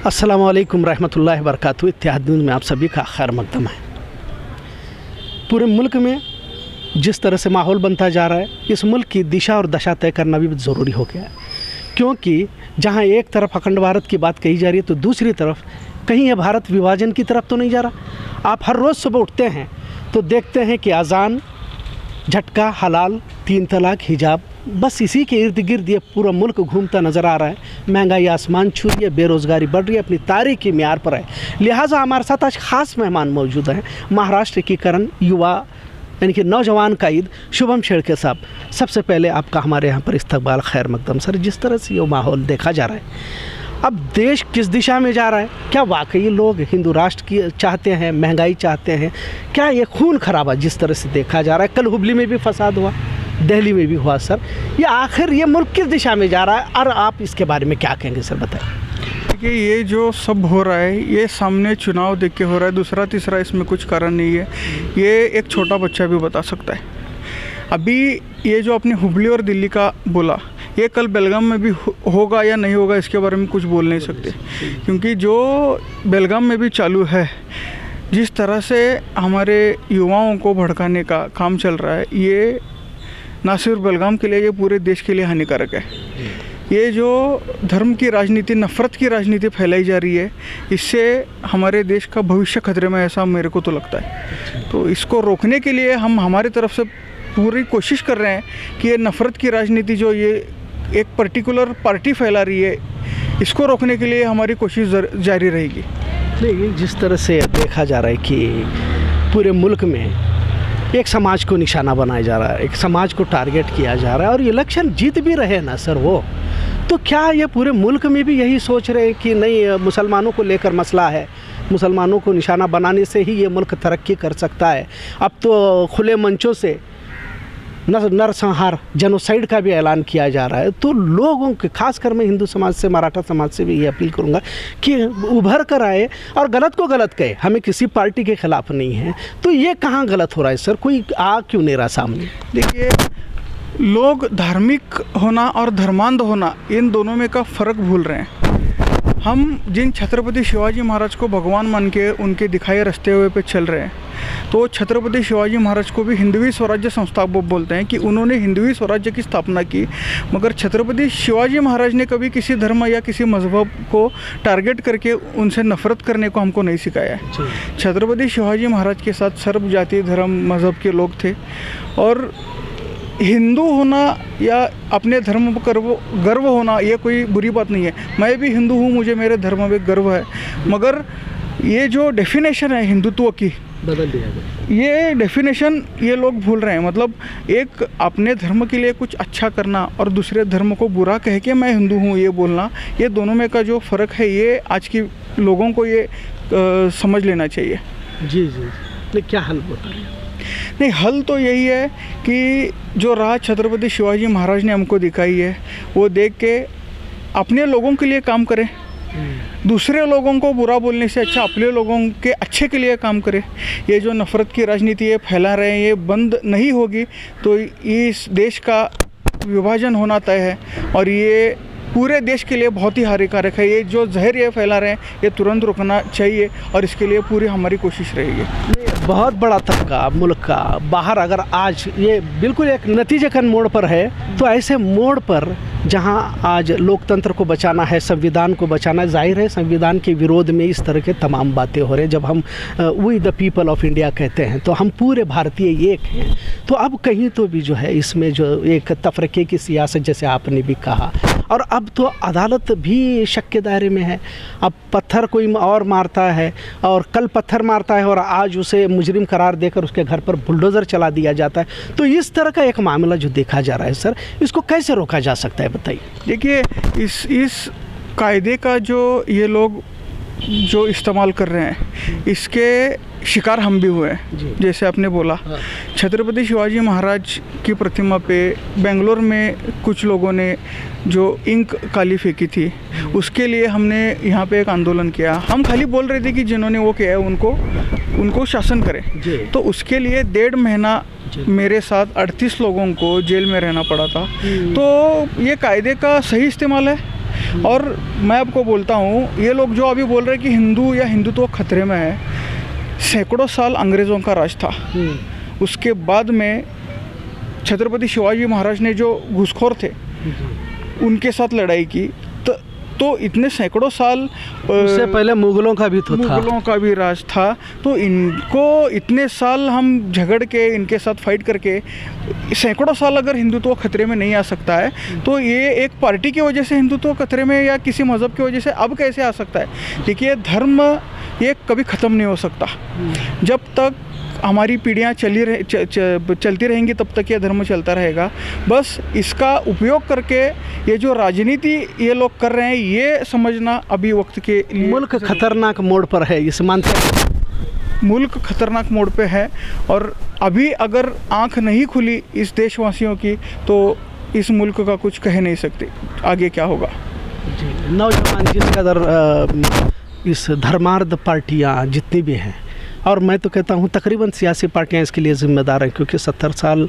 अस्सलाम वालेकुम रहमतुल्लाहि वरकatuh इत्यादि में आप सभी का खैर मकदम है। पूरे मुल्क में जिस तरह से माहौल बनता जा रहा है, इस मुल्क की दिशा और दशा तय करना भी ज़रूरी हो गया है। क्योंकि जहाँ एक तरफ़ अखंड भारत की बात कही जा रही है तो दूसरी तरफ़ कहीं ये भारत विभाजन की तरफ़ तो नहीं जा रहा। आप हर रोज़ सुबह उठते हैं तो देखते हैं कि अजान, झटका, हलाल, तीन तलाक, हिजाब बस इसी के इर्द गिर्द ये पूरा मुल्क घूमता नज़र आ रहा है। महँगाई आसमान छू रही है, बेरोज़गारी बढ़ रही है, अपनी तारीख की म्यार पर है। लिहाजा हमारे साथ आज ख़ास मेहमान मौजूद हैं। महाराष्ट्र की करण युवा, यानी कि नौजवान कायद शुभम शेड़के साहब। सबसे पहले आपका हमारे यहाँ पर इस्तबाल खैर मकदम। सर, जिस तरह से ये माहौल देखा जा रहा है, अब देश किस दिशा में जा रहा है? क्या वाकई लोग हिंदू राष्ट्र की चाहते हैं, महँगाई चाहते हैं? क्या ये खून खराबा जिस तरह से देखा जा रहा है? कल हुबली में भी फसाद हुआ। दिल्ली में भी हुआ, सर। ये आखिर ये मुल्क किस दिशा में जा रहा है? और आप इसके बारे में क्या कहेंगे, सर, बताएँ। देखिए, ये जो सब हो रहा है, ये सामने चुनाव देख के हो रहा है, दूसरा तीसरा इसमें कुछ कारण नहीं है। ये एक छोटा बच्चा भी बता सकता है। अभी ये जो अपने हुबली और दिल्ली का बोला, ये कल बेलगाम में भी होगा या नहीं होगा, इसके बारे में कुछ बोल नहीं सकते। क्योंकि जो बेलगाम में भी चालू है, जिस तरह से हमारे युवाओं को भड़काने का काम चल रहा है, ये ना सिर्फ़ बेलगाम के लिए, ये पूरे देश के लिए हानिकारक है। ये जो धर्म की राजनीति, नफ़रत की राजनीति फैलाई जा रही है, इससे हमारे देश का भविष्य खतरे में ऐसा मेरे को तो लगता है। तो इसको रोकने के लिए हम हमारी तरफ़ से पूरी कोशिश कर रहे हैं कि ये नफ़रत की राजनीति जो ये एक पर्टिकुलर पार्टी फैला रही है, इसको रोकने के लिए हमारी कोशिश जारी रहेगी। नहीं जिस तरह से देखा जा रहा है कि पूरे मुल्क में एक समाज को निशाना बनाया जा रहा है, एक समाज को टारगेट किया जा रहा है और इलेक्शन जीत भी रहे ना सर वो। तो क्या ये पूरे मुल्क में भी यही सोच रहे हैं कि नहीं मुसलमानों को लेकर मसला है? मुसलमानों को निशाना बनाने से ही ये मुल्क तरक्की कर सकता है। अब तो खुले मंचों से नरसंहार जनोसाइड का भी ऐलान किया जा रहा है। तो लोगों के, खासकर मैं हिंदू समाज से, मराठा समाज से भी ये अपील करूँगा कि उभर कर आए और गलत को गलत कहे। हमें किसी पार्टी के खिलाफ नहीं है। तो ये कहाँ गलत हो रहा है, सर? कोई आ क्यों नहीं रहा सामने? देखिए, लोग धार्मिक होना और धर्मांध होना, इन दोनों में का फ़र्क भूल रहे हैं। हम जिन छत्रपति शिवाजी महाराज को भगवान मान के उनके दिखाए रस्ते हुए पे चल रहे हैं तो छत्रपति शिवाजी महाराज को भी हिंदवी स्वराज्य संस्थापक बोलते हैं कि उन्होंने हिंदवी स्वराज्य की स्थापना की। मगर छत्रपति शिवाजी महाराज ने कभी किसी धर्म या किसी मज़हब को टारगेट करके उनसे नफरत करने को हमको नहीं सिखाया है। छत्रपति शिवाजी महाराज के साथ सर्व जाति धर्म मज़हब के लोग थे और हिंदू होना या अपने धर्म पर गर्व होना ये कोई बुरी बात नहीं है। मैं भी हिंदू हूँ मुझे मेरे धर्म में गर्व है। मगर ये जो डेफिनेशन है हिंदुत्व की बदल दिया गया ये डेफिनेशन ये लोग भूल रहे हैं। मतलब एक अपने धर्म के लिए कुछ अच्छा करना और दूसरे धर्म को बुरा कह के मैं हिंदू हूँ ये बोलना ये दोनों में का जो फ़र्क है ये आज की लोगों को ये आ, समझ लेना चाहिए। जी जी। नहीं क्या हल होता है? नहीं, हल तो यही है कि जो राह छत्रपति शिवाजी महाराज ने हमको दिखाई है, वो देख के अपने लोगों के लिए काम करें। दूसरे लोगों को बुरा बोलने से अच्छा अपने लोगों के अच्छे के लिए काम करें। ये जो नफ़रत की राजनीति ये फैला रहे हैं, ये बंद नहीं होगी तो इस देश का विभाजन होना तय है और ये पूरे देश के लिए बहुत ही हानिकारक है। ये जो जहर ये फैला रहे हैं, ये तुरंत रुकना चाहिए और इसके लिए पूरी हमारी कोशिश रहेगी। बहुत बड़ा तबका मुल्क का। बाहर अगर आज ये बिल्कुल एक नतीजे कन मोड़ पर है तो ऐसे मोड़ पर जहाँ आज लोकतंत्र को बचाना है, संविधान को बचाना ज़ाहिर है संविधान के विरोध में इस तरह के तमाम बातें हो रहे हैं। जब हम we the people of India कहते हैं तो हम पूरे भारतीय एक हैं। तो अब कहीं तो भी जो है, इसमें जो एक तफरके की सियासत, जैसे आपने भी कहा और अब तो अदालत भी शक के दायरे में है। अब पत्थर कोई और मारता है और कल पत्थर मारता है और आज उसे मुजरिम करार देकर उसके घर पर बुलडोज़र चला दिया जाता है। तो इस तरह का एक मामला जो देखा जा रहा है सर, इसको कैसे रोका जा सकता है, बताइए। देखिए, इस इस कायदे का जो ये लोग जो इस्तेमाल कर रहे हैं, इसके शिकार हम भी हुए हैं जैसे आपने बोला। हाँ। छत्रपति शिवाजी महाराज की प्रतिमा पे बेंगलोर में कुछ लोगों ने जो इंक काली फेंकी थी हम्म। उसके लिए हमने यहाँ पे एक आंदोलन किया। हम खाली बोल रहे थे कि जिन्होंने वो किया है उनको उनको शासन करें। तो उसके लिए डेढ़ महीना मेरे साथ अड़तीस लोगों को जेल में रहना पड़ा था। हम्म। तो ये कायदे का सही इस्तेमाल है। और मैं आपको बोलता हूँ ये लोग जो अभी बोल रहे हैं कि हिंदू या हिंदुत्व तो खतरे में है सैकड़ों साल अंग्रेज़ों का राज था। उसके बाद में छत्रपति शिवाजी महाराज ने जो घुसखोर थे उनके साथ लड़ाई की। तो, इतने सैकड़ों साल उससे पहले मुगलों का भी तो था। मुगलों का भी राज था। तो इनको इतने साल हम झगड़ के इनके साथ फाइट करके सैकड़ों साल अगर हिंदुत्व खतरे में नहीं आ सकता है तो ये एक पार्टी की वजह से हिंदुत्व खतरे में या किसी मज़हब की वजह से अब कैसे आ सकता है? देखिए धर्म ये कभी ख़त्म नहीं हो सकता। जब तक हमारी पीढ़ियाँ चली रहे च, च, चलती रहेंगी तब तक ये धर्म चलता रहेगा। बस इसका उपयोग करके ये जो राजनीति ये लोग कर रहे हैं ये समझना अभी वक्त के लिए मुल्क खतरनाक मोड़ पर है इस मानते मुल्क खतरनाक मोड़ पे है और अभी अगर आँख नहीं खुली इस देशवासियों की तो इस मुल्क का कुछ कह नहीं सकते। आगे क्या होगा? जी नौजवान जिस कदर इस धर्मार्ध पार्टियाँ जितनी भी हैं और मैं तो कहता हूँ, तकरीबन सियासी पार्टियाँ इसके लिए ज़िम्मेदार हैं, क्योंकि सत्तर साल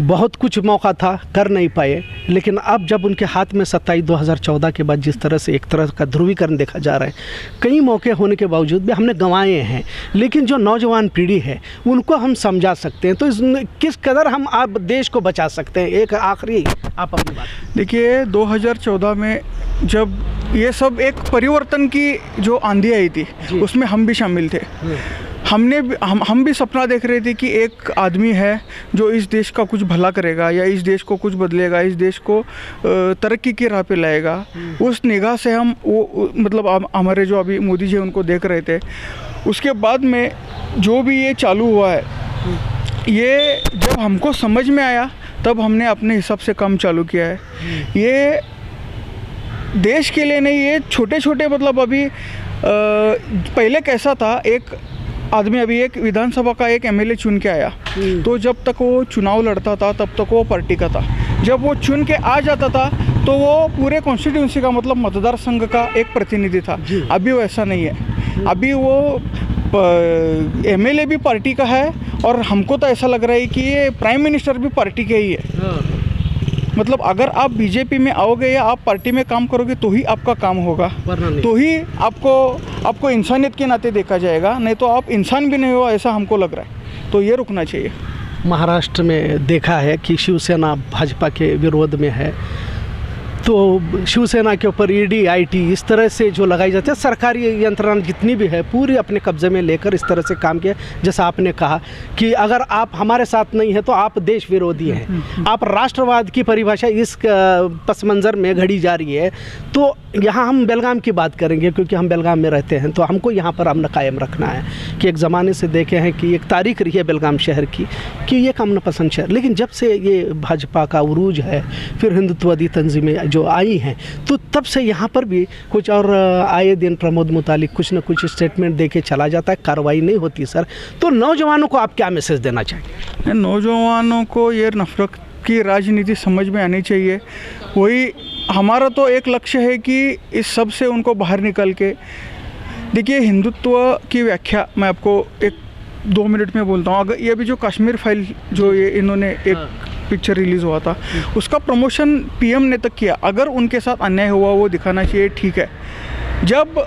बहुत कुछ मौका था, कर नहीं पाए। लेकिन अब जब उनके हाथ में सत्ताईस 2014 के बाद जिस तरह से एक तरह का ध्रुवीकरण देखा जा रहा है, कई मौके होने के बावजूद भी हमने गंवाए हैं। लेकिन जो नौजवान पीढ़ी है, उनको हम समझा सकते हैं। तो इस किस कदर हम आप देश को बचा सकते हैं? एक आखिरी आप अपनी बात। देखिए 2014 में जब ये सब एक परिवर्तन की जो आंधी आई थी उसमें हम भी शामिल थे। हमने भी हम हम भी सपना देख रहे थे कि एक आदमी है जो इस देश का कुछ भला करेगा या इस देश को कुछ बदलेगा इस देश को तरक्की की राह पे लाएगा। उस निगाह से हम वो मतलब हम- हमारे जो अभी मोदी जी उनको देख रहे थे। उसके बाद में जो भी ये चालू हुआ है ये जब हमको समझ में आया तब हमने अपने हिसाब से काम चालू किया है। ये देश के लिए नहीं ये छोटे छोटे मतलब अभी अ, पहले कैसा था एक आदमी अभी एक विधानसभा का एक एमएलए चुन के आया। तो जब तक वो चुनाव लड़ता था तब तक वो पार्टी का था। जब वो चुन के आ जाता था तो वो पूरे कॉन्स्टिट्यूंसी का मतलब मतदार संघ का एक प्रतिनिधि था। जी। अभी वैसा नहीं है। अभी वो एमएलए भी पार्टी का है और हमको तो ऐसा लग रहा है कि ये प्राइम मिनिस्टर भी पार्टी के ही। है। मतलब अगर आप बीजेपी में आओगे या आप पार्टी में काम करोगे तो ही आपका काम होगा। तो ही आपको आपको इंसानियत के नाते देखा जाएगा नहीं तो आप इंसान भी नहीं हो ऐसा हमको लग रहा है। तो ये रुकना चाहिए। महाराष्ट्र में देखा है कि शिवसेना भाजपा के विरोध में है। तो शिवसेना के ऊपर ईडी आईटी इस तरह से जो लगाई जाती है सरकारी यंत्रणा जितनी भी है पूरी अपने कब्जे में लेकर इस तरह से काम किया जैसा आपने कहा कि अगर आप हमारे साथ नहीं हैं तो आप देश विरोधी हैं। आप राष्ट्रवाद की परिभाषा इस पस मंज़र में घड़ी जा रही है तो यहाँ हम बेलगाम की बात करेंगे क्योंकि हम बेलगाम में रहते हैं तो हमको यहाँ पर अमन कायम रखना है कि एक ज़माने से देखे हैं कि एक तारीख रही है बेलगाम शहर की कि ये एक अमन पसंद शहर। लेकिन जब से ये भाजपा का उरूज है फिर हिंदुत्ववादी तंजीमें जो आई हैं तो तब से यहाँ पर भी कुछ और आए दिन प्रमोद मुतालिक कुछ ना कुछ स्टेटमेंट दे के चला जाता है कार्रवाई नहीं होती सर। तो नौजवानों को आप क्या मैसेज देना चाहिए नौजवानों को ये नफरत की राजनीति समझ में आनी चाहिए। वही हमारा तो एक लक्ष्य है कि इस सबसे उनको बाहर निकल के। देखिए हिंदुत्व की व्याख्या मैं आपको एक दो मिनट में बोलता हूँ। अगर ये भी जो कश्मीर फ़ाइल जो ये इन्होंने एक पिक्चर रिलीज़ हुआ था। उसका प्रमोशन पीएम ने तक किया। अगर उनके साथ अन्याय हुआ वो दिखाना चाहिए ठीक है। जब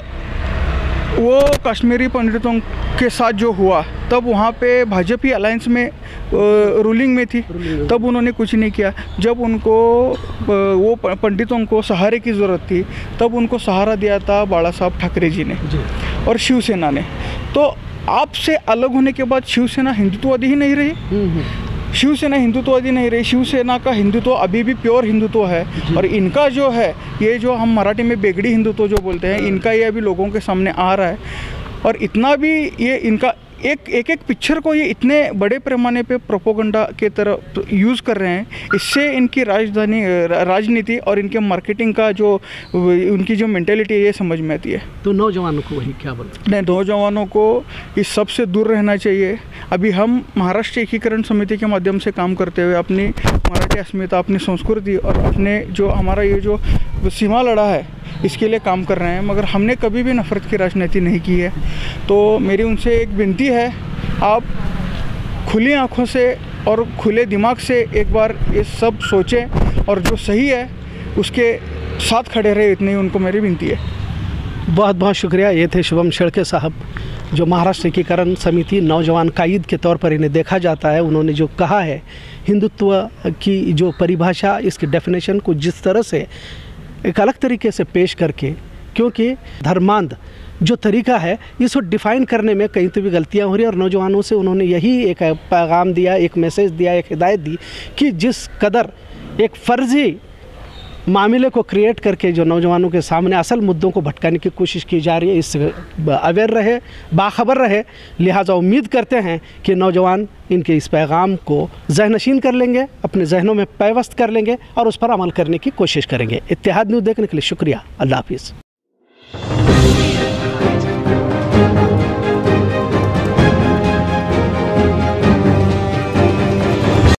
वो कश्मीरी पंडितों के साथ जो हुआ तब वहाँ पे भाजपा अलायंस में रूलिंग में थी। तब उन्होंने कुछ नहीं किया। जब उनको वो पंडितों को सहारे की ज़रूरत थी तब उनको सहारा दिया था बाला साहब ठाकरे जी ने और शिवसेना ने। तो आपसे अलग होने के बाद शिवसेना हिंदुत्ववादी ही नहीं रही। शिवसेना हिंदुत्ववादी नहीं रही शिवसेना का हिंदुत्व अभी भी प्योर हिंदुत्व है। और इनका जो है ये जो हम मराठी में बेगड़ी हिंदुत्व जो बोलते हैं। इनका ये अभी लोगों के सामने आ रहा है। और इतना भी ये इनका एक एक एक पिक्चर को ये इतने बड़े पैमाने पे प्रोपोगंडा के तरह यूज़ कर रहे हैं इससे इनकी राजधानी राजनीति और इनके मार्केटिंग का जो उनकी जो मेंटेलिटी है ये समझ में आती है। तो नौजवानों को वही क्या बोलते नहीं नौजवानों को इस सबसे दूर रहना चाहिए। अभी हम महाराष्ट्र एकीकरण समिति के माध्यम से काम करते हुए अपनी मराठी अस्मिता अपनी संस्कृति और अपने जो हमारा ये जो सीमा लड़ा है, इसके लिए काम कर रहे हैं, मगर हमने कभी भी नफरत की राजनीति नहीं की है। तो मेरी उनसे एक विनती है, आप खुली आँखों से और खुले दिमाग से एक बार ये सब सोचें, और जो सही है, उसके साथ खड़े रहे, इतनी उनको मेरी विनती है। बहुत बहुत शुक्रिया, ये थे शुभम शेड़के साहब, जो महाराष्ट्र एकीकरण समिति नौजवान कायद के तौर पर इन्हें देखा जाता है। उन्होंने जो कहा है, हिंदुत्व की जो परिभाषा, इसकी डेफिनेशन को जिस तरह से एक अलग तरीके से पेश करके, क्योंकि धर्मांध जो तरीका है, इसको डिफ़ाइन करने में कहीं तो भी गलतियाँ हो रही और नौजवानों से उन्होंने यही एक पैगाम दिया, एक मैसेज दिया, एक हिदायत दी कि जिस कदर एक फ़र्ज़ी मामले को क्रिएट करके जो नौजवानों के सामने असल मुद्दों को भटकाने की कोशिश की जा रही है इससे अवेयर रहे, बाखबर रहे, लिहाजा उम्मीद करते हैं कि नौजवान इनके इस पैगाम को जहनशीन कर लेंगे, अपने जहनों में पैवस्त कर लेंगे और उस पर अमल करने की कोशिश करेंगे। इतिहाद न्यूज़ देखने के लिए शुक्रिया। अल्लाह हाफिज़।